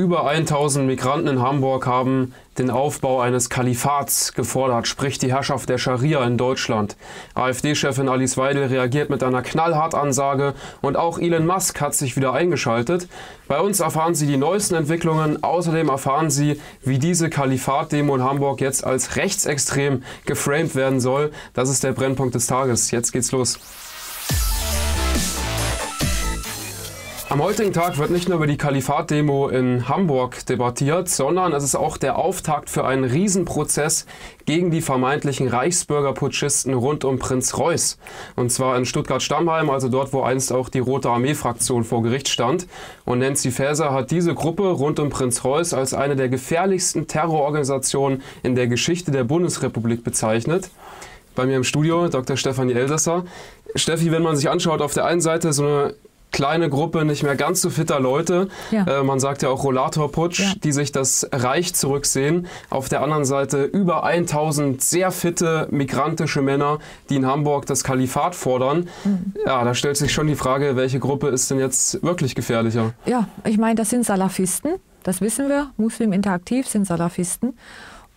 Über 1000 Migranten in Hamburg haben den Aufbau eines Kalifats gefordert, sprich die Herrschaft der Scharia in Deutschland. AfD-Chefin Alice Weidel reagiert mit einer knallhart Ansage und auch Elon Musk hat sich wieder eingeschaltet. Bei uns erfahren Sie die neuesten Entwicklungen. Außerdem erfahren Sie, wie diese Kalifat-Demo in Hamburg jetzt als rechtsextrem geframed werden soll. Das ist der Brennpunkt des Tages. Jetzt geht's los. Am heutigen Tag wird nicht nur über die Kalifat-Demo in Hamburg debattiert, sondern es ist auch der Auftakt für einen Riesenprozess gegen die vermeintlichen Reichsbürgerputschisten rund um Prinz Reuß. Und zwar in Stuttgart-Stammheim, also dort, wo einst auch die Rote Armee-Fraktion vor Gericht stand. Und Nancy Faeser hat diese Gruppe rund um Prinz Reuß als eine der gefährlichsten Terrororganisationen in der Geschichte der Bundesrepublik bezeichnet bei mir im Studio, Dr. Stefanie Elsässer. Steffi, wenn man sich anschaut, auf der einen Seite so eine kleine Gruppe nicht mehr ganz so fitter Leute. Ja. Äh, man sagt ja auch Rollatorputsch, ja. die sich das Reich zurücksehen. Auf der anderen Seite über 1000 sehr fitte migrantische Männer, die in Hamburg das Kalifat fordern. Mhm. Ja, da stellt sich schon die Frage, welche Gruppe ist denn jetzt wirklich gefährlicher? Ja, ich meine, das sind Salafisten. Das wissen wir. Muslim Interaktiv sind Salafisten.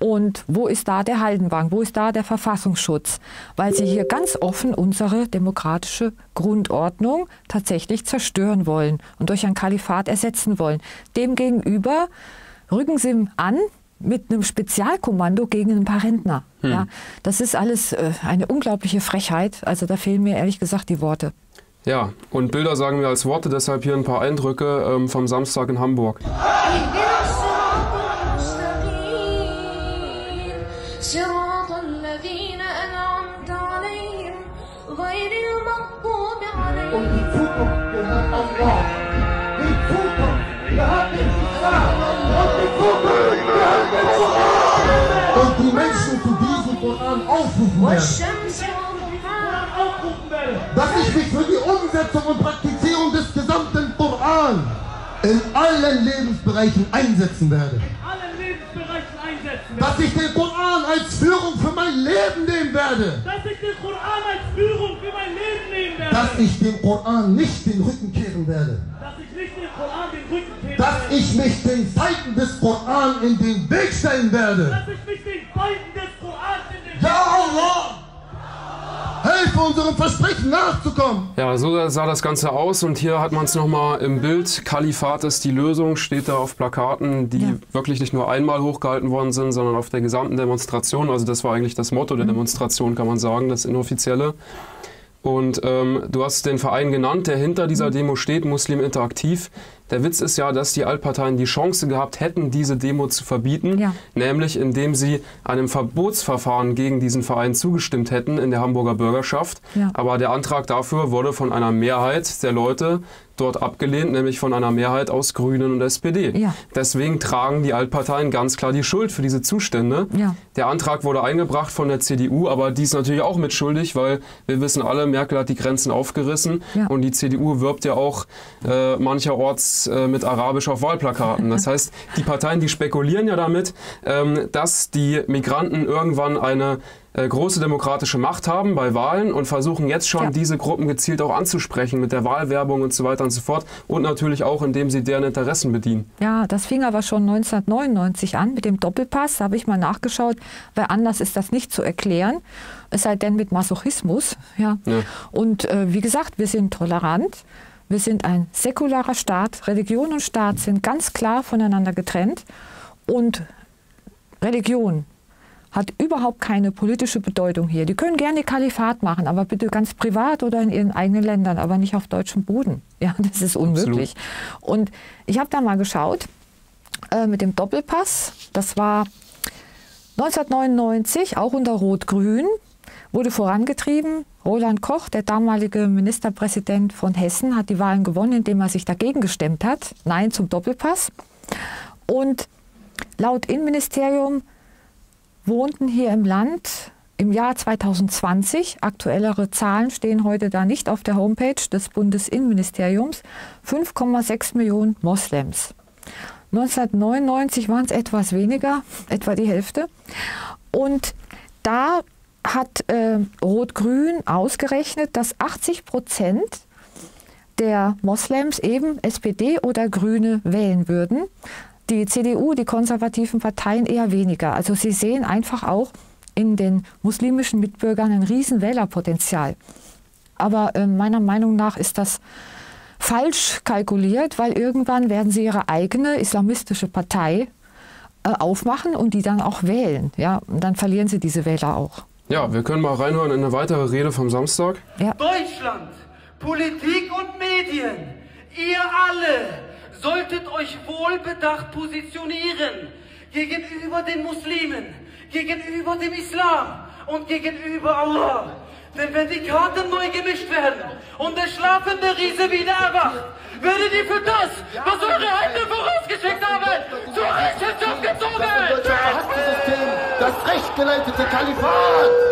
Und wo ist da der Haldenwang? Wo ist da der Verfassungsschutz? Weil sie hier ganz offen unsere demokratische Grundordnung tatsächlich zerstören wollen und durch ein Kalifat ersetzen wollen. Demgegenüber rücken sie an mit einem Spezialkommando gegen ein paar Rentner. Hm. Ja, das ist alles äh, eine unglaubliche Frechheit. Also da fehlen mir ehrlich gesagt die Worte. Ja, und Bilder sagen wir als Worte, deshalb hier ein paar Eindrücke ähm, vom Samstag in Hamburg. Dass ich mich für die Umsetzung und Praktizierung des gesamten Koran in allen Lebensbereichen einsetzen werde dass ich den Koran als Führung für mein Leben nehmen werde. Dass ich den Koran als Führung für mein Leben nehmen werde. Dass ich dem Koran nicht den Rücken kehren werde. Dass ich nicht dem Koran den Rücken kehren Dass werde. ich mich den Feinden des Koran in den Weg stellen werde. Dass ich mich den Feinden des Allah! Helfe unserem Versprechen nachzukommen. Ja, so sah das Ganze aus und hier hat man es nochmal im Bild. Kalifat ist die Lösung, steht da auf Plakaten, die ja. wirklich nicht nur einmal hochgehalten worden sind, sondern auf der gesamten Demonstration. Also das war eigentlich das Motto der mhm. Demonstration, kann man sagen, das inoffizielle. Und ähm, du hast den Verein genannt, der hinter dieser mhm. Demo steht, Muslim Interaktiv. Der Witz ist ja, dass die Altparteien die Chance gehabt hätten, diese Demo zu verbieten, ja. nämlich indem sie einem Verbotsverfahren gegen diesen Verein zugestimmt hätten in der Hamburger Bürgerschaft. Ja. Aber der Antrag dafür wurde von einer Mehrheit der Leute dort abgelehnt, nämlich von einer Mehrheit aus Grünen und SPD. Ja. Deswegen tragen die Altparteien ganz klar die Schuld für diese Zustände. Ja. Der Antrag wurde eingebracht von der CDU, aber die ist natürlich auch mitschuldig, weil wir wissen alle, Merkel hat die Grenzen aufgerissen ja. und die CDU wirbt ja auch äh, mancherorts äh, mit Arabisch auf Wahlplakaten. Das heißt, die Parteien, die spekulieren ja damit, ähm, dass die Migranten irgendwann eine äh, große demokratische Macht haben bei Wahlen und versuchen jetzt schon ja. diese Gruppen gezielt auch anzusprechen mit der Wahlwerbung und so weiter und so fort und natürlich auch, indem sie deren Interessen bedienen. Ja, das fing aber schon 1999 an mit dem Doppelpass. Da habe ich mal nachgeschaut, weil anders ist das nicht zu erklären, es sei denn mit Masochismus. Ja. ja. Und äh, wie gesagt, wir sind tolerant. Wir sind ein säkularer Staat. Religion und Staat sind ganz klar voneinander getrennt. Und Religion hat überhaupt keine politische Bedeutung hier. Die können gerne Kalifat machen, aber bitte ganz privat oder in ihren eigenen Ländern, aber nicht auf deutschem Boden. Ja, das ist unmöglich. Absolut. Und ich habe da mal geschaut äh, mit dem Doppelpass. Das war 1999, auch unter Rot-Grün wurde vorangetrieben. Roland Koch, der damalige Ministerpräsident von Hessen, hat die Wahlen gewonnen, indem er sich dagegen gestemmt hat. Nein zum Doppelpass. Und laut Innenministerium wohnten hier im Land im Jahr 2020, aktuellere Zahlen stehen heute da nicht auf der Homepage des Bundesinnenministeriums, 5,6 Millionen Moslems. 1999 waren es etwas weniger, etwa die Hälfte. Und da hat äh, Rot-Grün ausgerechnet, dass 80 Prozent der Moslems eben SPD oder Grüne wählen würden. Die CDU, die konservativen Parteien eher weniger. Also sie sehen einfach auch in den muslimischen Mitbürgern ein riesen Wählerpotenzial. Aber äh, meiner Meinung nach ist das falsch kalkuliert, weil irgendwann werden sie ihre eigene islamistische Partei äh, aufmachen und die dann auch wählen. Ja? Und dann verlieren sie diese Wähler auch. Ja, wir können mal reinhören in eine weitere Rede vom Samstag. Ja. Deutschland, Politik und Medien, ihr alle solltet euch wohlbedacht positionieren gegenüber den Muslimen, gegenüber dem Islam und gegenüber Allah. Denn wenn die Karten neu gemischt werden und der schlafende Riese wieder erwacht, werdet ihr für das, was eure Hände vorausgeschickt haben, zur Rechenschaft gezogen! Das rechtgeleitete Kalifat!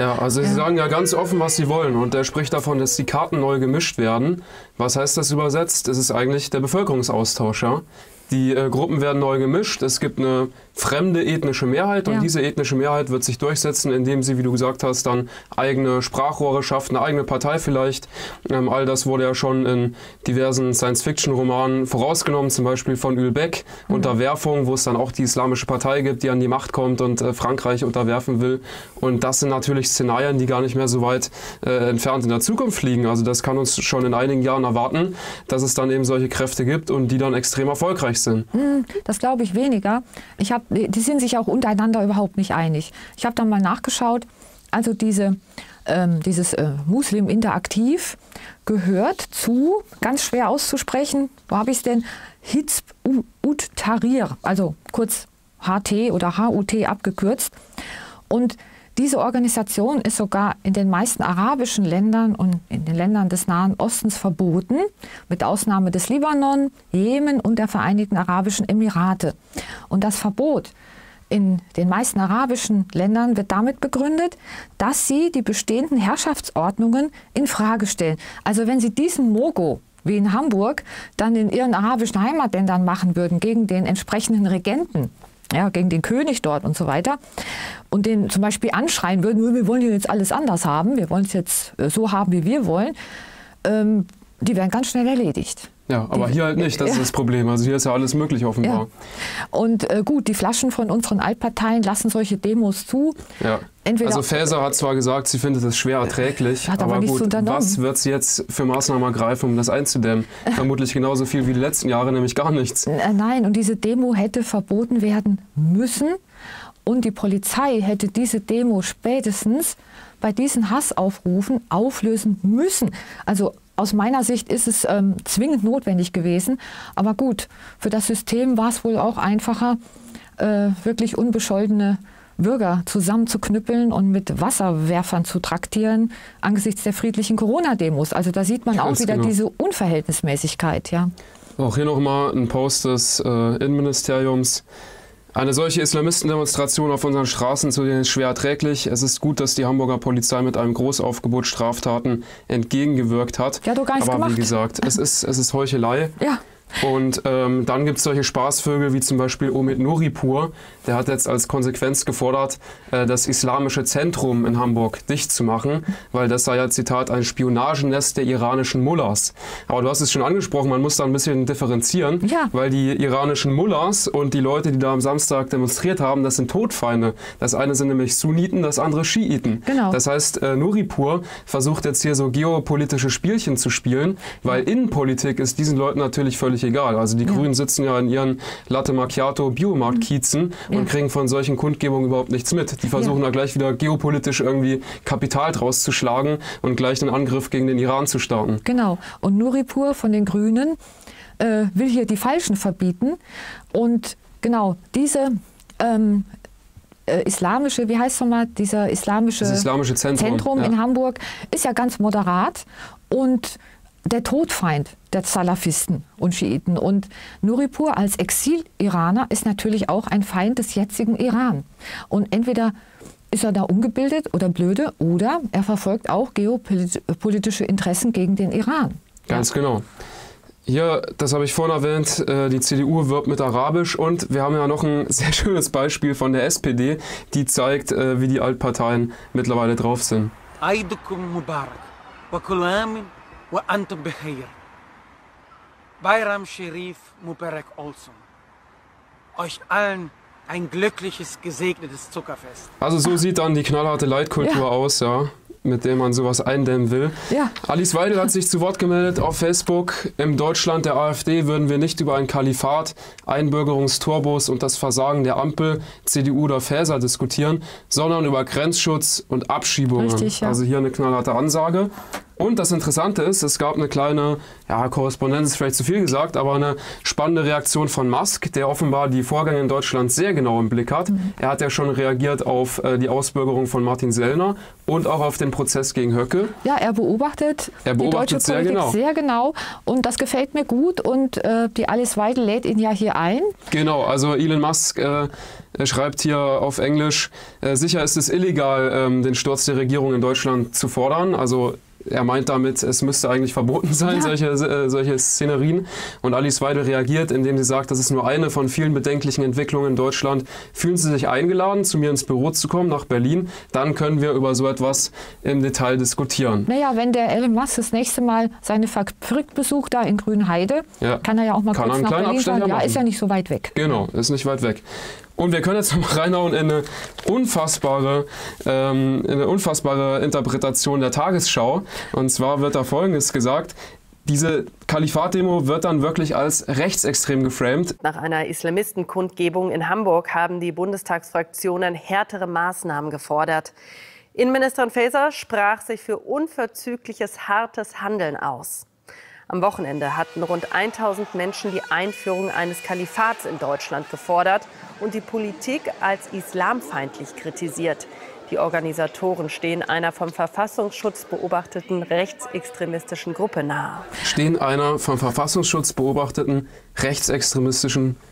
Ja, also Sie sagen ja ganz offen, was Sie wollen. Und er spricht davon, dass die Karten neu gemischt werden. Was heißt das übersetzt? Es ist eigentlich der Bevölkerungsaustausch. Ja? Die äh, Gruppen werden neu gemischt. Es gibt eine fremde ethnische Mehrheit und ja. diese ethnische Mehrheit wird sich durchsetzen, indem sie, wie du gesagt hast, dann eigene Sprachrohre schafft, eine eigene Partei vielleicht. Ähm, all das wurde ja schon in diversen Science-Fiction-Romanen vorausgenommen, zum Beispiel von Ülbeck, mhm. Unterwerfung, wo es dann auch die islamische Partei gibt, die an die Macht kommt und äh, Frankreich unterwerfen will. Und das sind natürlich Szenarien, die gar nicht mehr so weit äh, entfernt in der Zukunft liegen. Also das kann uns schon in einigen Jahren erwarten, dass es dann eben solche Kräfte gibt und die dann extrem erfolgreich sind. Hm, das glaube ich weniger. Ich habe die sind sich auch untereinander überhaupt nicht einig. Ich habe dann mal nachgeschaut, also diese, ähm, dieses äh, Muslim Interaktiv gehört zu, ganz schwer auszusprechen, wo habe ich es denn? Hizb ut Tahrir, also kurz HT oder HUT abgekürzt. Und diese Organisation ist sogar in den meisten arabischen Ländern und in den Ländern des Nahen Ostens verboten, mit Ausnahme des Libanon, Jemen und der Vereinigten Arabischen Emirate. Und das Verbot in den meisten arabischen Ländern wird damit begründet, dass sie die bestehenden Herrschaftsordnungen in Frage stellen. Also wenn sie diesen Mogo wie in Hamburg dann in ihren arabischen Heimatländern machen würden gegen den entsprechenden Regenten, ja, gegen den König dort und so weiter, und den zum Beispiel anschreien würden, wir wollen jetzt alles anders haben, wir wollen es jetzt äh, so haben, wie wir wollen, ähm, die wären ganz schnell erledigt. Ja, aber die, hier halt nicht, das ja. ist das Problem. Also hier ist ja alles möglich offenbar. Ja. Und äh, gut, die Flaschen von unseren Altparteien lassen solche Demos zu. Ja. Entweder also Faeser hat zwar gesagt, sie findet es schwer erträglich, hat aber, aber gut, was wird sie jetzt für Maßnahmen ergreifen, um das einzudämmen? Vermutlich genauso viel wie die letzten Jahre, nämlich gar nichts. Äh, nein, und diese Demo hätte verboten werden müssen und die Polizei hätte diese Demo spätestens bei diesen Hassaufrufen auflösen müssen. Also aus meiner Sicht ist es ähm, zwingend notwendig gewesen. Aber gut, für das System war es wohl auch einfacher, äh, wirklich unbescholtene Bürger zusammenzuknüppeln und mit Wasserwerfern zu traktieren angesichts der friedlichen Corona-Demos. Also da sieht man Ganz auch wieder genau. diese Unverhältnismäßigkeit. Ja. Auch hier nochmal ein Post des äh, Innenministeriums. Eine solche Islamistendemonstration auf unseren Straßen zu sehen ist schwer erträglich. Es ist gut, dass die Hamburger Polizei mit einem Großaufgebot Straftaten entgegengewirkt hat. Ja, du gar Aber gemacht. wie gesagt, es ist, es ist Heuchelei. Ja. Und ähm, dann gibt es solche Spaßvögel wie zum Beispiel Omid Nuripur. Der hat jetzt als Konsequenz gefordert, äh, das Islamische Zentrum in Hamburg dicht zu machen, weil das sei ja, Zitat, ein Spionagenest der iranischen Mullahs. Aber du hast es schon angesprochen, man muss da ein bisschen differenzieren, ja. weil die iranischen Mullahs und die Leute, die da am Samstag demonstriert haben, das sind Todfeinde. Das eine sind nämlich Sunniten, das andere Schiiten. Genau. Das heißt, äh, Nuripur versucht jetzt hier so geopolitische Spielchen zu spielen, weil Innenpolitik ist diesen Leuten natürlich völlig völlig egal. Also die ja. Grünen sitzen ja in ihren Latte Macchiato Biomarktkiezen ja. und kriegen von solchen Kundgebungen überhaupt nichts mit. Die versuchen ja. da gleich wieder geopolitisch irgendwie Kapital draus zu schlagen und gleich einen Angriff gegen den Iran zu starten. Genau. Und Nuripur von den Grünen äh, will hier die Falschen verbieten. Und genau, diese ähm, äh, islamische, wie heißt es nochmal, dieser islamische, islamische Zentrum, Zentrum ja. in Hamburg ist ja ganz moderat und der Todfeind der Salafisten und Schiiten. Und Nuripur als Exil-Iraner ist natürlich auch ein Feind des jetzigen Iran. Und entweder ist er da ungebildet oder blöde oder er verfolgt auch geopolitische Interessen gegen den Iran. Ganz ja. genau. Hier, das habe ich vorhin erwähnt, äh, die CDU wirbt mit Arabisch und wir haben ja noch ein sehr schönes Beispiel von der SPD, die zeigt, äh, wie die Altparteien mittlerweile drauf sind. Bayram Sherif Mubarak Olson. Euch allen ein glückliches, gesegnetes Zuckerfest. Also so sieht dann die knallharte Leitkultur ja. aus, ja mit dem man sowas eindämmen will. Ja. Alice Weidel hat sich zu Wort gemeldet auf Facebook. Im Deutschland der AfD würden wir nicht über ein Kalifat, Einbürgerungsturbos und das Versagen der Ampel, CDU oder Faeser diskutieren, sondern über Grenzschutz und Abschiebungen. Richtig, ja. Also hier eine knallharte Ansage. Und das Interessante ist, es gab eine kleine, ja, Korrespondenz ist vielleicht zu viel gesagt, aber eine spannende Reaktion von Musk, der offenbar die Vorgänge in Deutschland sehr genau im Blick hat. Mhm. Er hat ja schon reagiert auf äh, die Ausbürgerung von Martin Sellner und auch auf den Prozess gegen Höcke. Ja, er beobachtet, er beobachtet die deutsche sehr Politik genau. sehr genau und das gefällt mir gut und äh, die Alice Weidel lädt ihn ja hier ein. Genau, also Elon Musk äh, schreibt hier auf Englisch, äh, sicher ist es illegal, ähm, den Sturz der Regierung in Deutschland zu fordern. Also er meint damit, es müsste eigentlich verboten sein, ja. solche, äh, solche Szenerien. Und Alice Weidel reagiert, indem sie sagt, das ist nur eine von vielen bedenklichen Entwicklungen in Deutschland. Fühlen Sie sich eingeladen, zu mir ins Büro zu kommen, nach Berlin? Dann können wir über so etwas im Detail diskutieren. Naja, wenn der Elon Musk das nächste Mal seine Fabrik besucht, da in Grünheide, ja. kann er ja auch mal kann kurz nach Berlin fahren. Ja, ist ja nicht so weit weg. Genau, ist nicht weit weg. Und wir können jetzt noch reinhauen in eine unfassbare, ähm, eine unfassbare Interpretation der Tagesschau. Und zwar wird da Folgendes gesagt. Diese Kalifat-Demo wird dann wirklich als rechtsextrem geframed. Nach einer Islamistenkundgebung in Hamburg haben die Bundestagsfraktionen härtere Maßnahmen gefordert. Innenministerin Faeser sprach sich für unverzügliches, hartes Handeln aus. Am Wochenende hatten rund 1000 Menschen die Einführung eines Kalifats in Deutschland gefordert und die Politik als islamfeindlich kritisiert. Die Organisatoren stehen einer vom Verfassungsschutz beobachteten rechtsextremistischen Gruppe nahe. Stehen einer vom Verfassungsschutz beobachteten rechtsextremistischen Gruppe.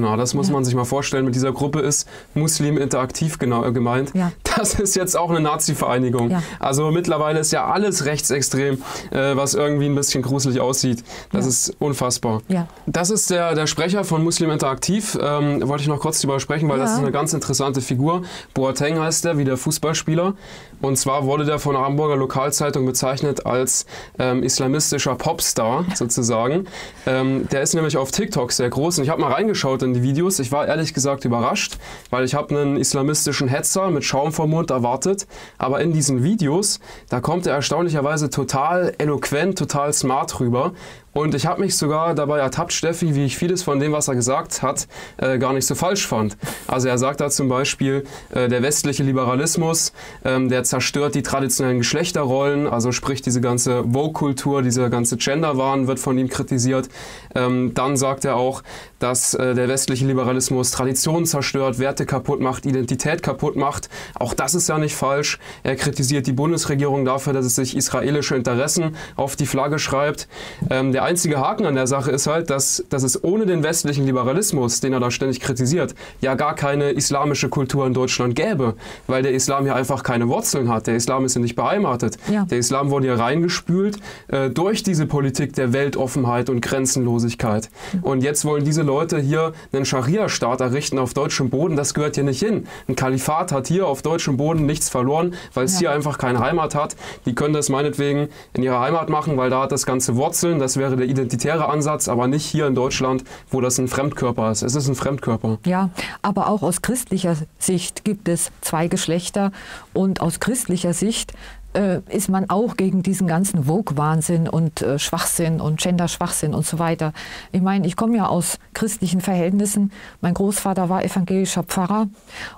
Na, das muss ja. man sich mal vorstellen. Mit dieser Gruppe ist Muslim interaktiv genau, äh, gemeint. Ja. Das ist jetzt auch eine Nazi-Vereinigung. Ja. Also mittlerweile ist ja alles rechtsextrem, äh, was irgendwie ein bisschen gruselig aussieht. Das ist unfassbar. Das ist der, der Sprecher von Muslim Interaktiv. Ähm, wollte ich noch kurz drüber sprechen, weil das ist eine ganz interessante Figur. Boateng heißt der, wie der Fußballspieler. Und zwar wurde der von der Hamburger Lokalzeitung bezeichnet als ähm, islamistischer Popstar sozusagen. Ähm, der ist nämlich auf TikTok sehr groß und ich habe mal reingeschaut in die Videos. Ich war ehrlich gesagt überrascht, weil ich habe einen islamistischen Hetzer mit Schaum vom Mund erwartet. Aber in diesen Videos, da kommt er erstaunlicherweise total eloquent, total smart rüber. Und ich habe mich sogar dabei ertappt, Steffi, wie ich vieles von dem, was er gesagt hat, äh, gar nicht so falsch fand. Also er sagt da zum Beispiel, äh, der westliche Liberalismus, ähm, der zerstört die traditionellen Geschlechterrollen, also sprich diese ganze Vogue-Kultur, diese ganze Gender-Wahn wird von ihm kritisiert. Ähm, dann sagt er auch, dass äh, der westliche Liberalismus Traditionen zerstört, Werte kaputt macht, Identität kaputt macht. Auch das ist ja nicht falsch. Er kritisiert die Bundesregierung dafür, dass es sich israelische Interessen auf die Flagge schreibt. Ähm, der einzige Haken an der Sache ist halt, dass, dass es ohne den westlichen Liberalismus, den er da ständig kritisiert, ja gar keine islamische Kultur in Deutschland gäbe, weil der Islam hier einfach keine Wurzeln hat. Der Islam ist hier nicht beheimatet. Ja. Der Islam wurde hier reingespült äh, durch diese Politik der Weltoffenheit und Grenzenlosigkeit. Und jetzt wollen diese Leute hier einen Scharia-Staat errichten auf deutschem Boden. Das gehört hier nicht hin. Ein Kalifat hat hier auf deutschem Boden nichts verloren, weil es ja. hier einfach keine Heimat hat. Die können das meinetwegen in ihrer Heimat machen, weil da hat das Ganze Wurzeln. Das wäre der identitäre Ansatz, aber nicht hier in Deutschland, wo das ein Fremdkörper ist. Es ist ein Fremdkörper. Ja, aber auch aus christlicher Sicht gibt es zwei Geschlechter und aus christlicher Sicht äh, ist man auch gegen diesen ganzen Vogue-Wahnsinn und äh, Schwachsinn und Gender-Schwachsinn und so weiter. Ich meine, ich komme ja aus christlichen Verhältnissen. Mein Großvater war evangelischer Pfarrer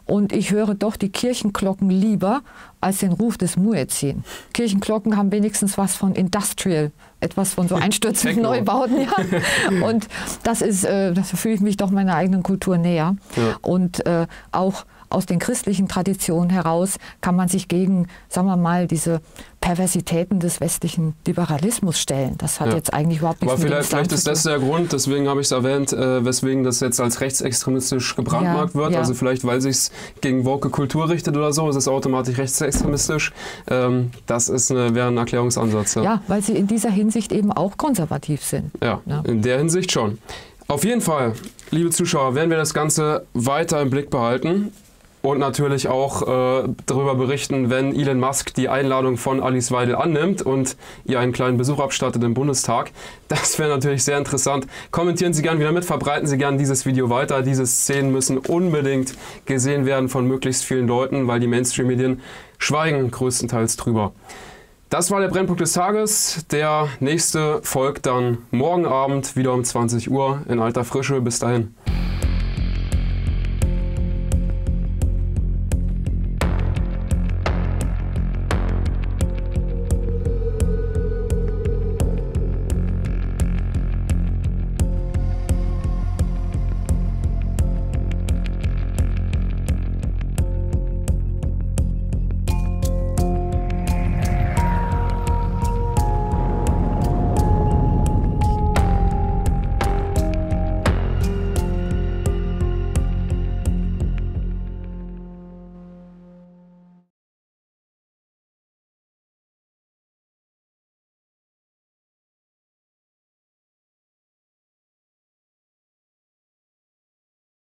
und ich höre doch die Kirchenglocken lieber als den Ruf des Muezzin. Kirchenglocken haben wenigstens was von Industrial, etwas von so einstürzenden Neubauten. Ja. Und das ist, äh, das fühle ich mich doch meiner eigenen Kultur näher. Ja. Und äh, auch aus den christlichen Traditionen heraus kann man sich gegen, sagen wir mal, diese Perversitäten des westlichen Liberalismus stellen. Das hat ja. jetzt eigentlich überhaupt nichts Aber vielleicht, mit vielleicht ist das der Grund, deswegen habe ich es erwähnt, äh, weswegen das jetzt als rechtsextremistisch gebrandmarkt ja, wird. Ja. Also vielleicht, weil sich gegen woke Kultur richtet oder so, ist es automatisch rechtsextremistisch. Ähm, das ist eine, wäre ein Erklärungsansatz. Ja. ja, weil sie in dieser Hinsicht eben auch konservativ sind. Ja, in der Hinsicht schon. Auf jeden Fall, liebe Zuschauer, werden wir das Ganze weiter im Blick behalten und natürlich auch äh, darüber berichten, wenn Elon Musk die Einladung von Alice Weidel annimmt und ihr einen kleinen Besuch abstattet im Bundestag. Das wäre natürlich sehr interessant. Kommentieren Sie gerne wieder mit, verbreiten Sie gerne dieses Video weiter. Diese Szenen müssen unbedingt gesehen werden von möglichst vielen Leuten, weil die Mainstream-Medien schweigen größtenteils drüber. Das war der Brennpunkt des Tages. Der nächste folgt dann morgen Abend wieder um 20 Uhr in alter Frische. Bis dahin.